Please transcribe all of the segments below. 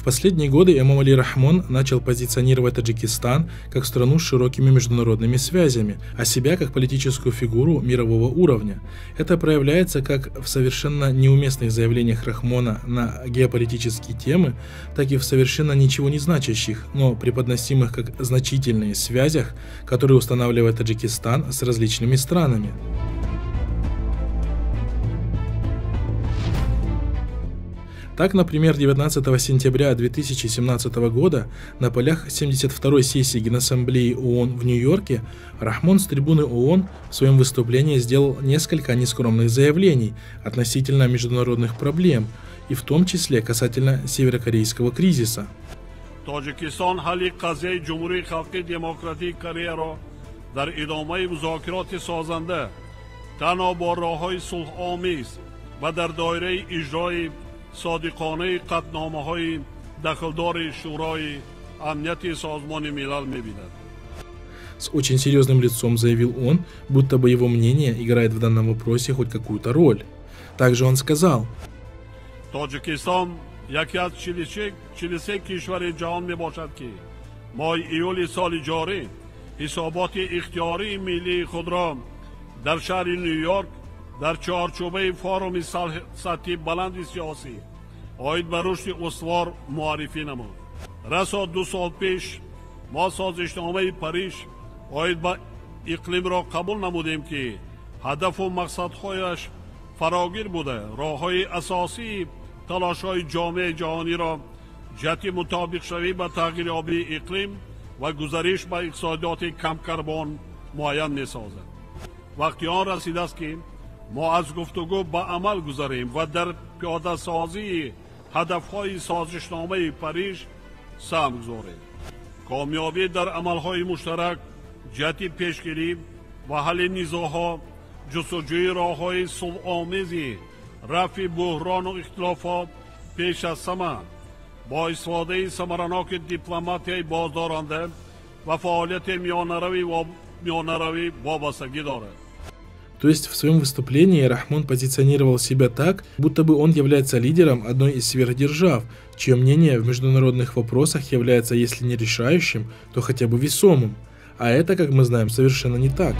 В последние годы Эмомали Рахмон начал позиционировать Таджикистан как страну с широкими международными связями, а себя как политическую фигуру мирового уровня. Это проявляется как в совершенно неуместных заявлениях Рахмона на геополитические темы, так и в совершенно ничего не значащих, но преподносимых как значительные связях, которые устанавливает Таджикистан с различными странами. Так, например, 19 сентября 2017 года на полях 72-й сессии Генассамблеи ООН в Нью-Йорке Рахмон с трибуны ООН в своем выступлении сделал несколько нескромных заявлений относительно международных проблем, и в том числе касательно северокорейского кризиса. тоҷикистон ҳалли қазияи ҷумҳурии халқии демократии кореяро дар идомаи музокироти созанда танҳо бо роҳҳои сулҳомез ва дар доираи иҷрои صادقانه قطنامه های دخلدار شورای امنیت سازمان ملل میبیند С очень серьезным лицом заявил он, будто бы его мнение играет в данном вопросе хоть какую-то роль. Также он сказал, Тоджикистан яке аз 43 кишвари ҷаҳон мебошад ки моҳи июли соли ҷорӣ ҳисоботи ихтиёрии миллии худро дар шаҳри ню йорк дар чорчӯбаи форуми сатҳи баланди сиёсӣ оид ба рушди уствор муаррифӣ намуд. Расо ду сол пеш мо созишномаи париж оид ба иқлимро қабул намудем ки ҳадафу мақсадҳояш фарогир буда. Роҳҳои асосии талошҳои ҷомеаи ҷаҳониро جهت مطابق شوی به تغییریابی اقلیم و گزارش به اقتصادیات کم کربن معین می سازد وقتی آن رسیده است که мо аз гуфтугӯ ба амал гузарем ва дар пиёдасозии ҳадафҳои созишномаи париж саҳм гузорем. Комёбӣ дар амалҳои муштарак ҷиҳати пешгирӣ ва ҳалли низоъҳо ҷустуҷӯи роҳҳои сулҳомези рафъи буҳрону ихтилофот пеш аз ҳама бо истифодаи самараноки дипломатияи боздоранда ва фаъолияти миёнаравӣ вобастагӣ дорад То есть в своем выступлении Рахмон позиционировал себя так, будто бы он является лидером одной из сверхдержав, чье мнение в международных вопросах является, если не решающим, то хотя бы весомым. А это, как мы знаем, совершенно не так.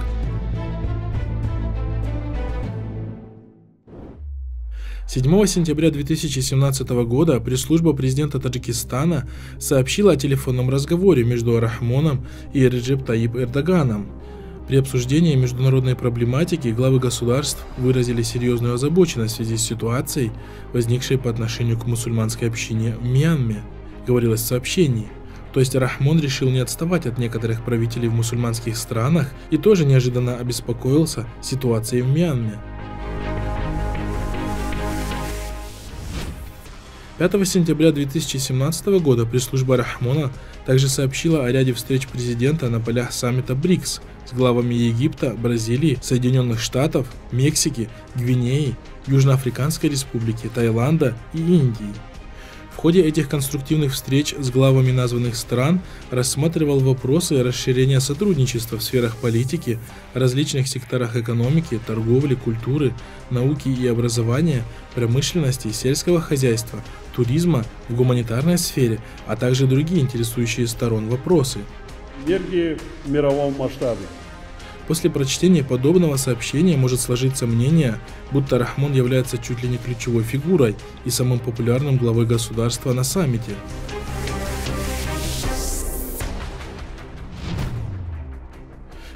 Седьмого сентября 2017 года пресс-служба президента Таджикистана сообщила о телефонном разговоре между Рахмоном и Реджеп Таип Эрдоганом. При обсуждении международной проблематики главы государств выразили серьезную озабоченность в связи с ситуацией, возникшей по отношению к мусульманской общине в Мьянме, говорилось в сообщении. То есть Рахмон решил не отставать от некоторых правителей в мусульманских странах и тоже неожиданно обеспокоился ситуацией в Мьянме. 5 сентября 2017 года пресс-служба Рахмона также сообщила о ряде встреч президента на полях саммита БРИКС с главами Египта, Бразилии, Соединенных Штатов, Мексики, Гвинеи, Южноафриканской Республики, Таиланда и Индии. В ходе этих конструктивных встреч с главами названных стран рассматривал вопросы расширения сотрудничества в сферах политики, различных секторах экономики, торговли, культуры, науки и образования, промышленности, сельского хозяйства, туризма, в гуманитарной сфере, а также другие интересующие сторон вопросы. Энергии в мировом масштабе. После прочтения подобного сообщения может сложиться мнение, будто Рахмон является чуть ли не ключевой фигурой и самым популярным главой государства на саммите.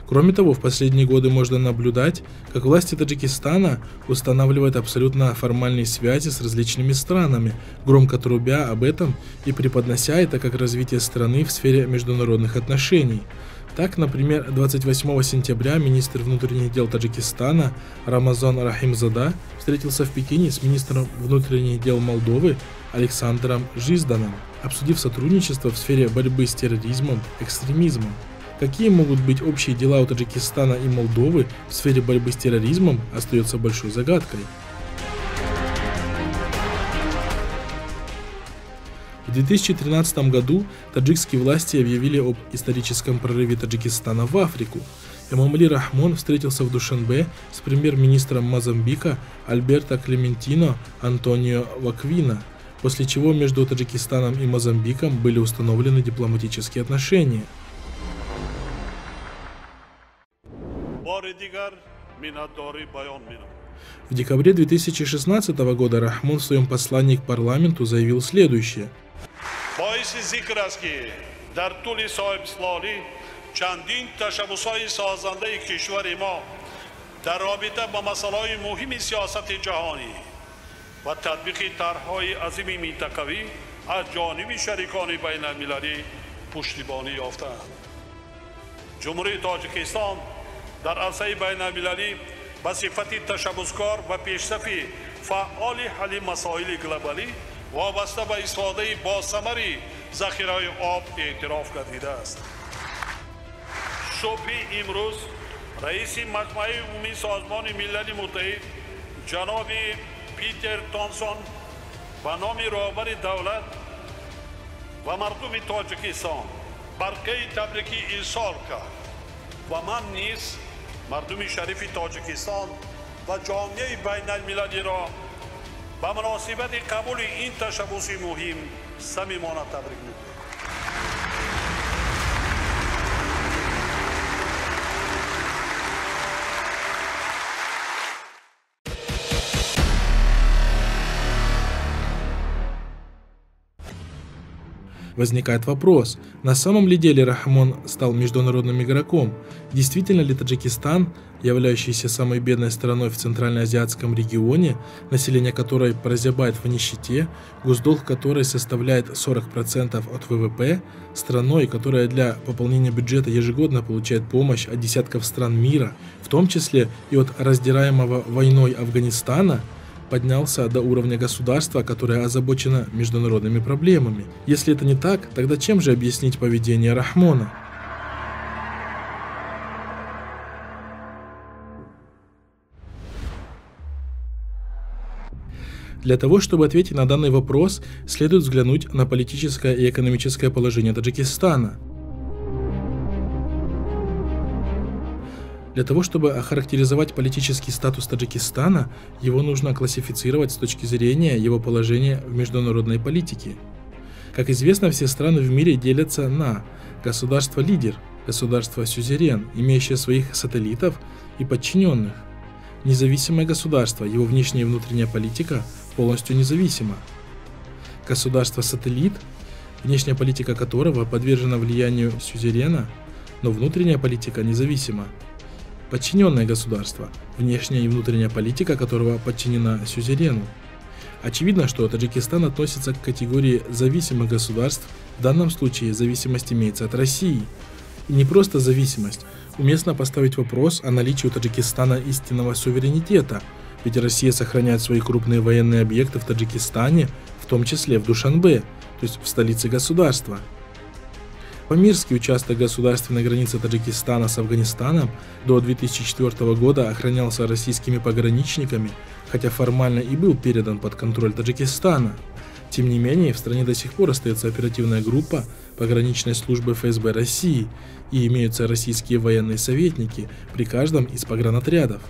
Кроме того, в последние годы можно наблюдать, как власти Таджикистана устанавливают абсолютно формальные связи с различными странами, громко трубя об этом и преподнося это как развитие страны в сфере международных отношений – так, например, 28 сентября министр внутренних дел Таджикистана Рамазан Рахимзада встретился в Пекине с министром внутренних дел Молдовы Александром Жизданом, обсудив сотрудничество в сфере борьбы с терроризмом, экстремизмом. Какие могут быть общие дела у Таджикистана и Молдовы в сфере борьбы с терроризмом, остается большой загадкой. В 2013 году таджикские власти объявили об историческом прорыве Таджикистана в Африку. Эмамали Рахмон встретился в Душанбе с премьер-министром Мозамбика Альберто Клементино Антонио Ваквина. после чего между Таджикистаном и Мозамбиком были установлены дипломатические отношения. В декабре 2016 года Рахмон в своем послании к парламенту заявил следующее. дар тӯли соҳибислонӣ чандин ташаббусҳои созандаи кишвари мо дар робита ба масъалаҳои муҳими сиёсати ҷаҳонӣ ва татбиқи тарҳҳои азими минтақавӣ аз ҷониби шарикони байналмилалӣ пуштибонӣ ёфтаанд ҷумҳурии тоҷикистон дар арсаи байналмилалӣ ба сифати ташаббускор ва пешсафи фаъоли ҳалли масоили глобалӣ вобаста ба истифодаи босамари захираи об эътироф гардидааст. Субҳи имрӯз раиси маҷмаи умумии созмони милали муттаҳид ҷаноби питер томсон ба номи роҳбари давлат ва мардуми тоҷикистон барқаи табрикӣ ирсол кард. Ва ман низ мардуми шарифи тоҷикистон ва ҷомеаи байналмилалиро به مناسبت قبول این تشبوس مهم صمیمانه تبریک میگویم Возникает вопрос, на самом ли деле Рахмон стал международным игроком? Действительно ли Таджикистан, являющийся самой бедной страной в Центральноазиатском регионе, население которой прозябает в нищете, госдолг которой составляет 40% от ВВП, страной, которая для пополнения бюджета ежегодно получает помощь от десятков стран мира, в том числе и от раздираемого войной Афганистана – поднялся до уровня государства, которое озабочено международными проблемами. Если это не так, тогда чем же объяснить поведение Рахмона? Для того, чтобы ответить на данный вопрос, следует взглянуть на политическое и экономическое положение Таджикистана – Для того, чтобы охарактеризовать политический статус Таджикистана, его нужно классифицировать с точки зрения его положения в международной политике. Как известно, все страны в мире делятся на государство-лидер, государство-сюзерен, имеющее своих сателлитов и подчиненных, независимое государство, его внешняя и внутренняя политика полностью независима, государство-сателлит, внешняя политика которого подвержена влиянию сюзерена, но внутренняя политика независима, подчиненное государство, внешняя и внутренняя политика которого подчинена сюзерену. Очевидно, что Таджикистан относится к категории зависимых государств, в данном случае зависимость имеется от России. И не просто зависимость, уместно поставить вопрос о наличии у Таджикистана истинного суверенитета, ведь Россия сохраняет свои крупные военные объекты в Таджикистане, в том числе в Душанбе, то есть в столице государства – Памирский участок государственной границы Таджикистана с Афганистаном до 2004 года охранялся российскими пограничниками, хотя формально и был передан под контроль Таджикистана. Тем не менее, в стране до сих пор остается оперативная группа пограничной службы ФСБ России и имеются российские военные советники при каждом из погранотрядов.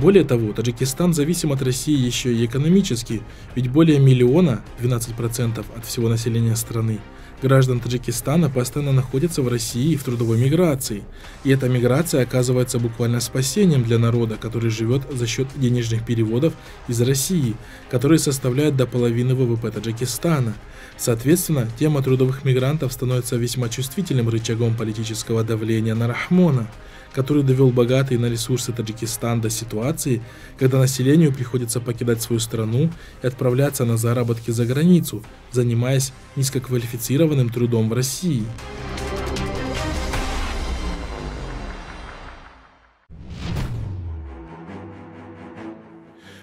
Более того, Таджикистан зависим от России еще и экономически, ведь более миллиона, 12% от всего населения страны, граждан Таджикистана постоянно находятся в России в трудовой миграции. И эта миграция оказывается буквально спасением для народа, который живет за счет денежных переводов из России, которые составляют до половины ВВП Таджикистана. Соответственно, тема трудовых мигрантов становится весьма чувствительным рычагом политического давления на Рахмона – который довел богатый на ресурсы Таджикистан до ситуации, когда населению приходится покидать свою страну и отправляться на заработки за границу, занимаясь низкоквалифицированным трудом в России.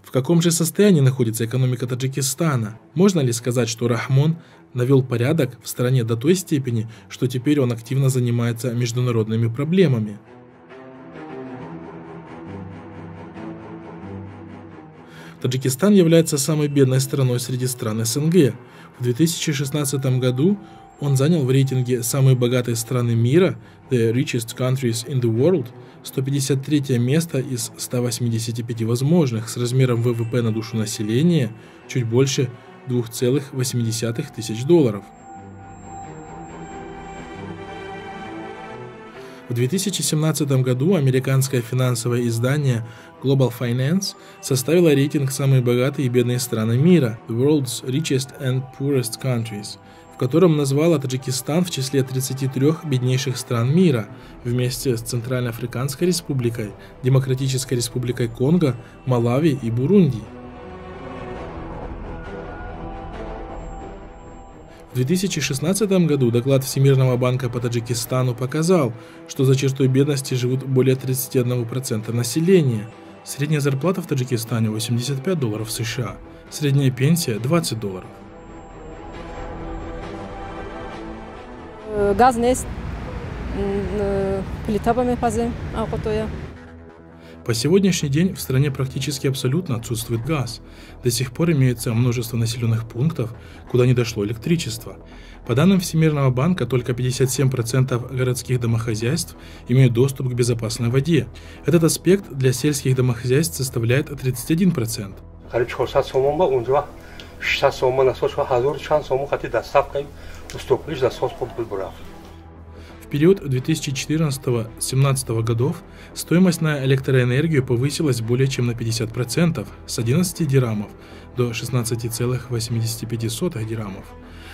В каком же состоянии находится экономика Таджикистана? Можно ли сказать, что Рахмон навел порядок в стране до той степени, что теперь он активно занимается международными проблемами? Таджикистан является самой бедной страной среди стран СНГ. В 2016 году Он занял в рейтинге «Самые богатые страны мира» The Richest Countries in the World 153 место из 185 возможных с размером ВВП на душу населения чуть больше 2,8 тысяч долларов. В 2017 году американское финансовое издание Global Finance составило рейтинг «Самые богатые и бедные страны мира» World's Richest and Poorest Countries, в котором назвала Таджикистан в числе 33 беднейших стран мира вместе с Центральноафриканской республикой, Демократической республикой Конго, Малави и Бурунди. В 2016 году доклад Всемирного банка по Таджикистану показал, что за чертой бедности живут более 31% населения. Средняя зарплата в Таджикистане 85 долларов США, средняя пенсия 20 долларов. газ нест плита бамепазем ақотоя по сегодняшний день в стране практически абсолютно отсутствует газ. До сих пор имеется множество населенных пунктов, куда не дошло электричество. По данным Всемирного банка, только 57% городских домохозяйств имеют доступ к безопасной воде. Этот аспект для сельских домохозяйств составляет 31%. Период 2014-2017 годов стоимость на электроэнергию повысилась более чем на 50%, с 11 дирамов до 16,85 дирамов.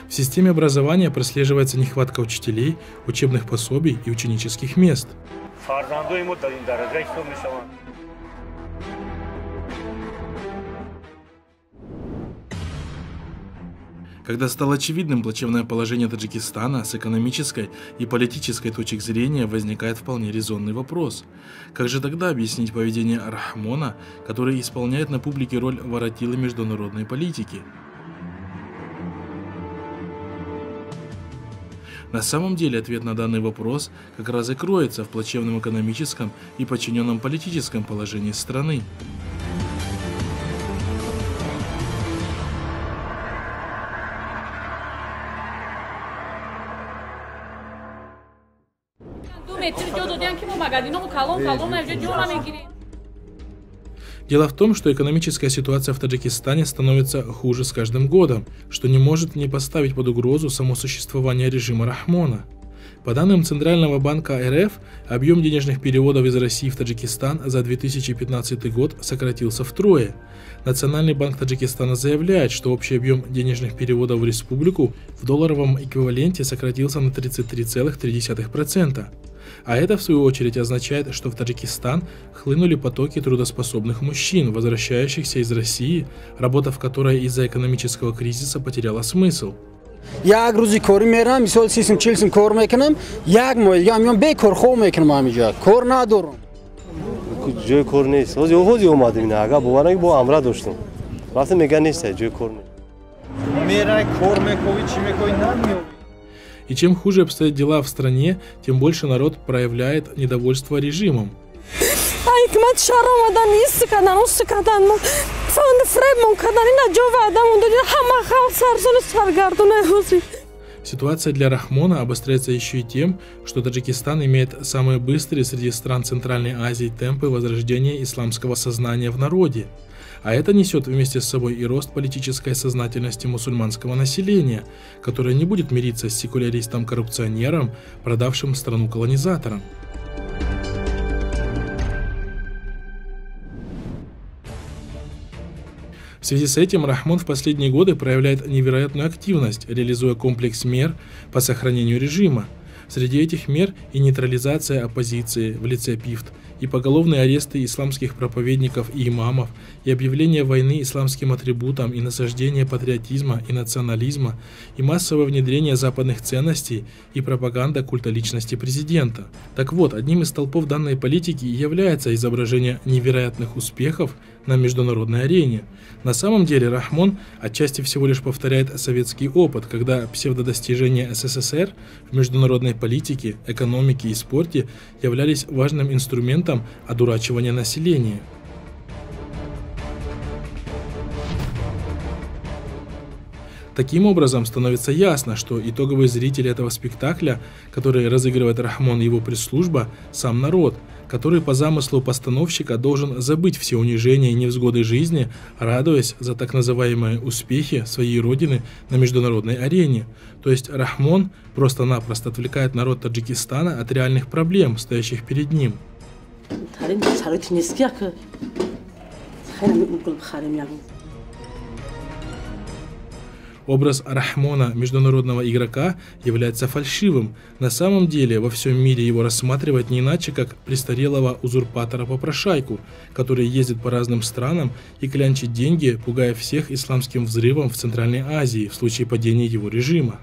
В системе образования прослеживается нехватка учителей, учебных пособий и ученических мест. Когда стало очевидным плачевное положение Таджикистана с экономической и политической точек зрения, возникает вполне резонный вопрос. Как же тогда объяснить поведение Рахмона, который исполняет на публике роль воротила международной политики? На самом деле ответ на данный вопрос как раз и кроется в плачевном экономическом и подчиненном политическом положении страны. Дело в том, что экономическая ситуация в Таджикистане становится хуже с каждым годом, что не может не поставить под угрозу само существование режима Рахмона. По данным Центрального банка РФ, объем денежных переводов из России в Таджикистан за 2015 год сократился втрое. Национальный банк Таджикистана заявляет, что общий объем денежных переводов в республику в долларовом эквиваленте сократился на 33,3%. А это, в свою очередь, означает, что в Таджикистан хлынули потоки трудоспособных мужчин, возвращающихся из России, работа в которой из-за экономического кризиса потеряла смысл. Як рӯзи корӣ мерам мисол сисим чилсим кор мекунам як моҳ дигар меём бекор хоб мекунам ҳамиҷа кор надорам ҷои кор нест ҳози ҳози омадем ина агар боварам бо амра доштам рафта мега нест ҷои кор нест мерай кор мекови чӣ мекови намеёбӣ И чем хуже обстоят дела в стране, тем больше народ проявляет недовольство режимом. Ситуация для Рахмона обостряется еще и тем, что Таджикистан имеет самые быстрые среди стран Центральной Азии темпы возрождения исламского сознания в народе. А это несет вместе с собой и рост политической сознательности мусульманского населения, которое не будет мириться с секуляристом-коррупционером, продавшим страну колонизаторам. В связи с этим Рахмон в последние годы проявляет невероятную активность, реализуя комплекс мер по сохранению режима. Среди этих мер и нейтрализация оппозиции в лице ПИФТ – и поголовные аресты исламских проповедников и имамов, и объявление войны исламским атрибутам, и насаждение патриотизма и национализма, и массовое внедрение западных ценностей и пропаганда культа личности президента. Так вот, одним из столпов данной политики является изображение невероятных успехов на международной арене. На самом деле Рахмон отчасти всего лишь повторяет советский опыт, когда псевдодостижения СССР в международной политике, экономике и спорте являлись важным инструментом одурачивания населения. Таким образом, становится ясно, что итоговый зритель этого спектакля, который разыгрывает Рахмон и его пресс-служба, сам народ, который по замыслу постановщика должен забыть все унижения и невзгоды жизни, радуясь за так называемые успехи своей родины на международной арене. То есть Рахмон просто-напросто отвлекает народ Таджикистана от реальных проблем, стоящих перед ним. Образ Рахмона, международного игрока, является фальшивым. На самом деле во всем мире его рассматривают не иначе, как престарелого узурпатора-попрошайку, который ездит по разным странам и клянчит деньги, пугая всех исламским взрывом в Центральной Азии в случае падения его режима.